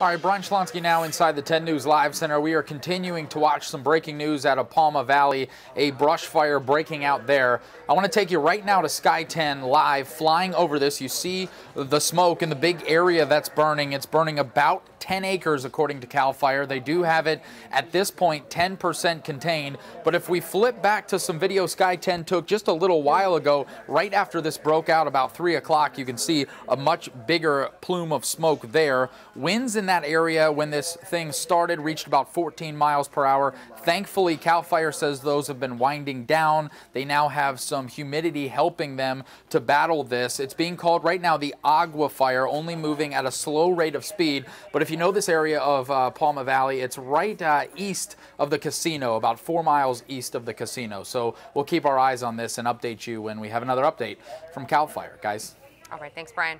All right, Brian Schlonsky now inside the 10 News Live Center. We are continuing to watch some breaking news out of Pauma Valley, a brush fire breaking out there. I want to take you right now to Sky 10 live, flying over this. You see the smoke in the big area that's burning. It's burning about 10 acres, according to CAL FIRE. They do have it at this point 10% contained. But if we flip back to some video Sky 10 took just a little while ago, right after this broke out about 3 o'clock, you can see a much bigger plume of smoke there. Winds in that area when this thing started reached about 14 miles per hour. Thankfully, CAL FIRE says those have been winding down. They now have some humidity helping them to battle this. It's being called right now the Agua Fire, only moving at a slow rate of speed. But if you know this area of uh, Pauma Valley, it's right uh, east of the casino, about four miles east of the casino. So we'll keep our eyes on this and update you when we have another update from CAL FIRE. Guys. All right. Thanks, Brian.